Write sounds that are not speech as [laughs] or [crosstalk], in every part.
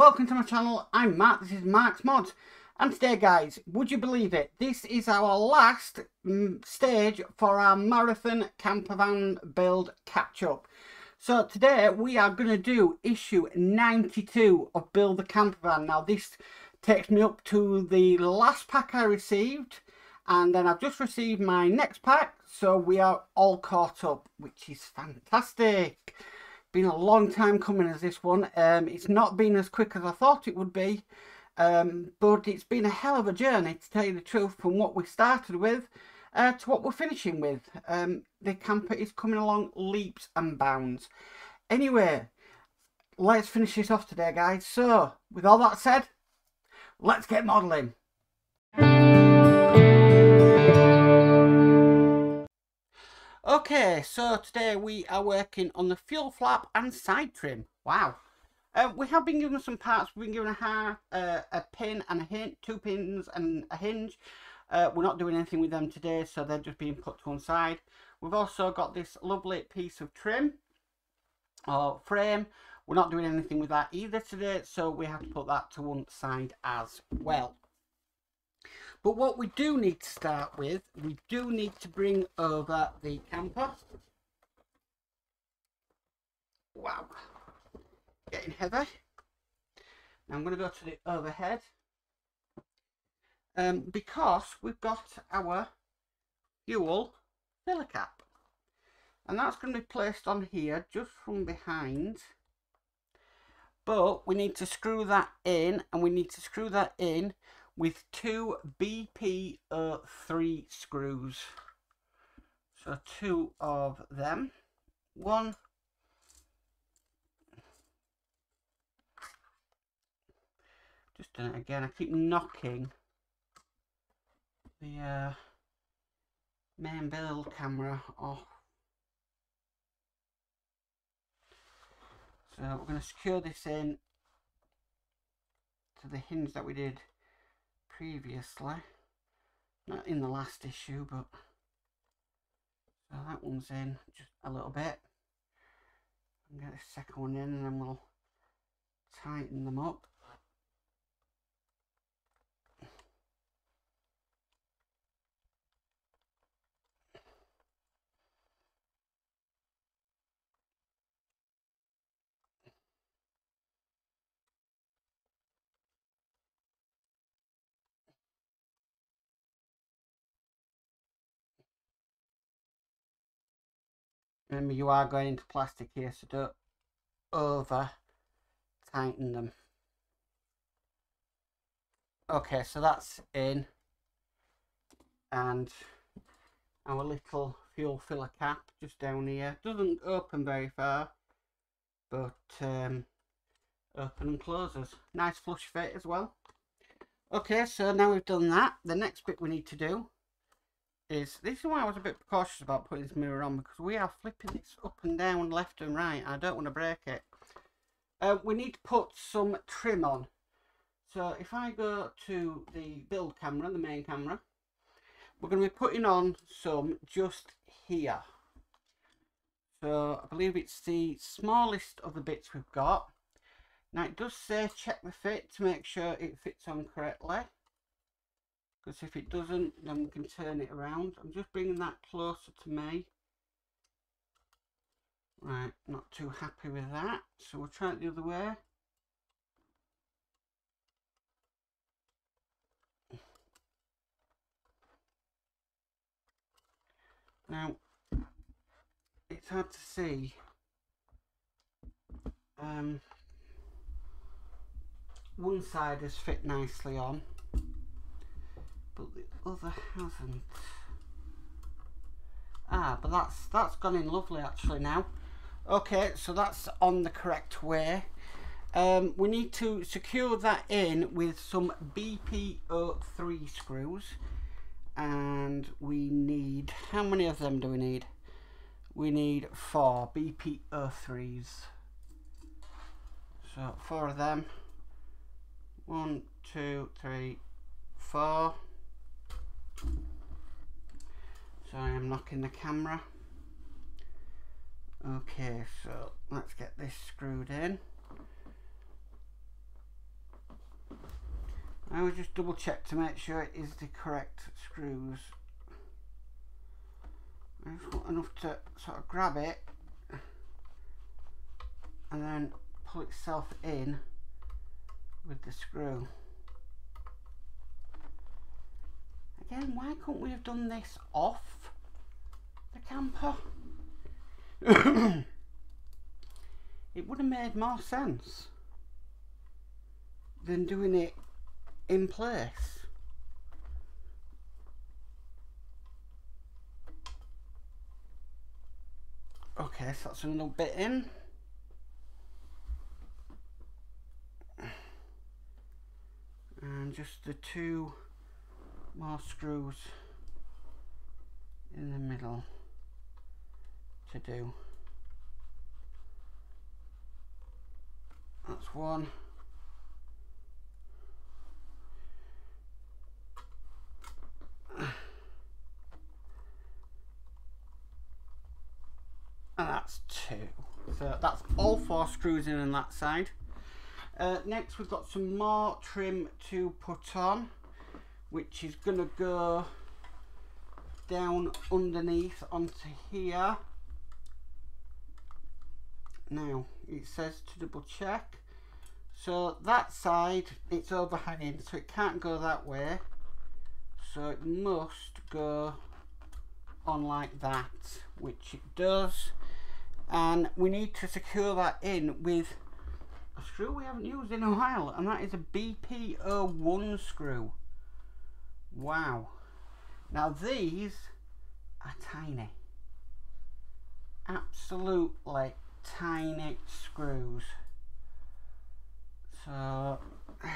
welcome to my channel. I'm Mark, this is Mark's Modz. And today guys, would you believe it, this is our last mm, stage for our marathon campervan build catch up. So today we are going to do issue 92 of Build the Campervan. Now this takes me up to the last pack I received and then I've just received my next pack so we are all caught up which is fantastic been a long time coming as this one. Um, it's not been as quick as I thought it would be, um, but it's been a hell of a journey to tell you the truth from what we started with uh, to what we're finishing with. Um, the camper is coming along leaps and bounds. Anyway, let's finish this off today, guys. So, with all that said, let's get modelling. Okay, so today we are working on the fuel flap and side trim. Wow. Uh, we have been given some parts. We've been given a heart, uh, a pin and a hinge, two pins and a hinge. Uh, we're not doing anything with them today, so they're just being put to one side. We've also got this lovely piece of trim or frame. We're not doing anything with that either today, so we have to put that to one side as well. But what we do need to start with, we do need to bring over the camper. Wow, getting heavy. Now I'm going to go to the overhead. Um, because we've got our fuel filler cap. And that's going to be placed on here just from behind. But we need to screw that in and we need to screw that in with two BP3 screws. So two of them. One. Just doing it again. I keep knocking the uh, main build camera off. So we're going to secure this in to the hinge that we did previously. Not in the last issue, but so that one's in just a little bit. And get the second one in and then we'll tighten them up. Remember you are going into plastic here so don't over tighten them. Okay so that's in. And our little fuel filler cap just down here. Doesn't open very far but um, open and closes. Nice flush fit as well. Okay so now we've done that the next bit we need to do is this is why I was a bit cautious about putting this mirror on because we are flipping this up and down left and right. I don't want to break it. Uh, we need to put some trim on. So if I go to the build camera the main camera we're going to be putting on some just here. So I believe it's the smallest of the bits we've got. Now it does say check the fit to make sure it fits on correctly because if it doesn't then we can turn it around. I'm just bringing that closer to me. Right not too happy with that so we'll try it the other way. Now it's hard to see um, one side has fit nicely on but the other hasn't. Ah, but that's that's gone in lovely actually now. Okay, so that's on the correct way. Um, we need to secure that in with some BP03 screws and we need how many of them do we need we need four BP03s so four of them one two three four Sorry, I'm knocking the camera. Okay, so let's get this screwed in. I will just double check to make sure it is the correct screws. I just want enough to sort of grab it and then pull itself in with the screw. Again, why couldn't we have done this off the camper? [coughs] it would have made more sense than doing it in place. Okay, so that's a little bit in. And just the two more screws in the middle to do. That's one. And that's two. So that's all four screws in on that side. Uh, next we've got some more trim to put on, which is going to go down underneath onto here. Now, it says to double check. So that side, it's overhanging, so it can't go that way. So it must go on like that, which it does. And we need to secure that in with a screw we haven't used in a while, and that is a BP01 screw. Wow. Now these are tiny. Absolutely tiny screws. So [sighs] I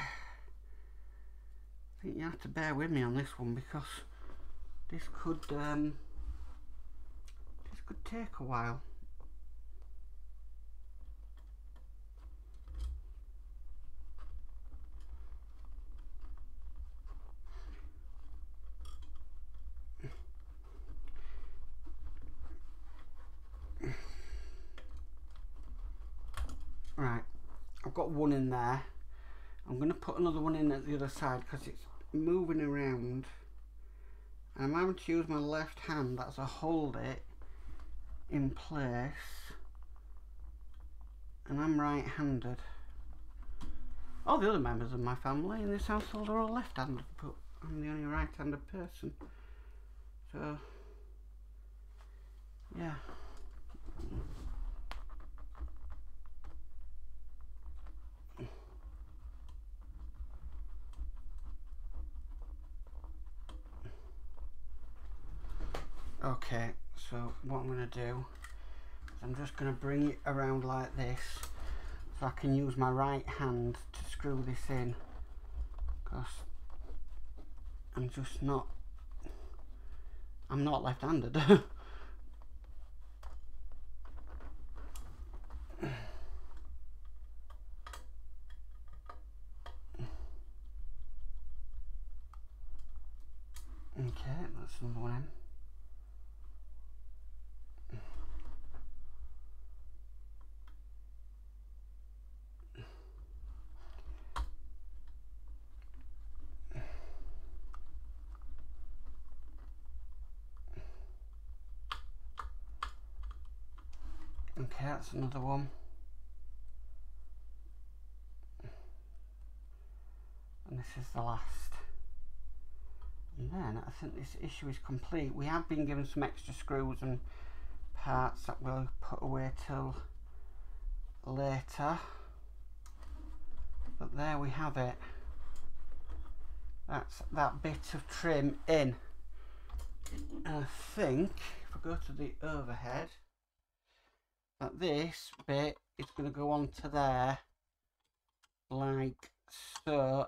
think you have to bear with me on this one because this could um, this could take a while. Right, I've got one in there. I'm going to put another one in at the other side because it's moving around. And I'm having to use my left hand that's to hold it in place. And I'm right-handed. All the other members of my family in this household are all left-handed, but I'm the only right-handed person. So, yeah. Okay, so what I'm to do is I'm just to bring it around like this so I can use my right hand to screw this in. Because I'm just not I'm not left-handed. [laughs] Okay, that's another one Okay, that's another one. And this is the last. And then I think this issue is complete. We have been given some extra screws and parts that we'll put away till later. But there we have it. That's that bit of trim in. And I think if I go to the overhead, that this bit is going to go on to there like so.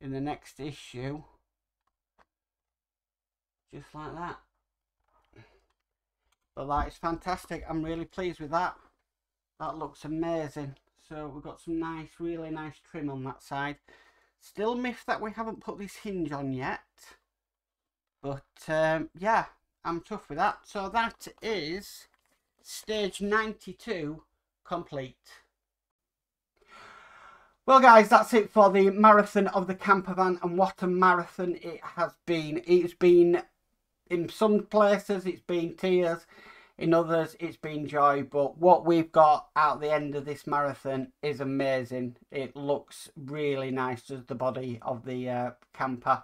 In the next issue just like that. But that is fantastic. I'm really pleased with that. That looks amazing. So we've got some nice really nice trim on that side. Still miffed that we haven't put this hinge on yet. But um, yeah I'm tough with that. So that is stage 92 complete. Well guys, that's it for the marathon of the camper van and what a marathon it has been. It's been, in some places it's been tears, in others it's been joy, but what we've got at the end of this marathon is amazing. It looks really nice, as the body of the uh, camper.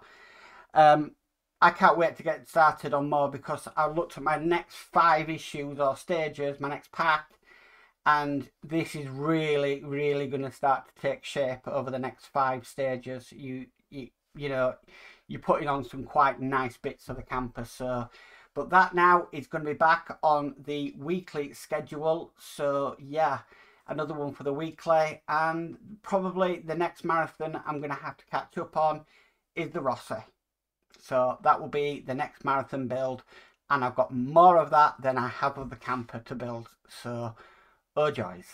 Um, I can't wait to get started on more because I looked at my next five issues or stages, my next pack, and this is really, really going to start to take shape over the next five stages. You, you, you know, you're putting on some quite nice bits of the campus. So, but that now is going to be back on the weekly schedule. So yeah, another one for the weekly, and probably the next marathon I'm going to have to catch up on is the Rossi. So that will be the next marathon build. And I've got more of that than I have of the camper to build. So, oh joys.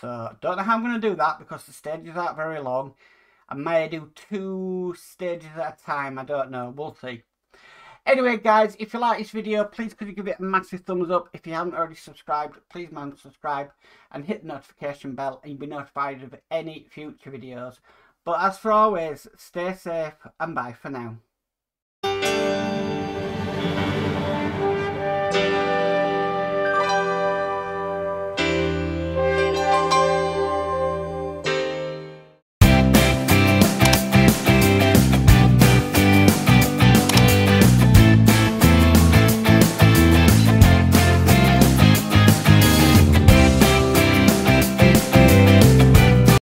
So, don't know how I'm going to do that because the stages aren't very long. I may do two stages at a time. I don't know. We'll see. Anyway, guys, if you like this video, please could you give it a massive thumbs up. If you haven't already subscribed, please man subscribe and hit the notification bell and you'll be notified of any future videos. But as for always, stay safe and bye for now.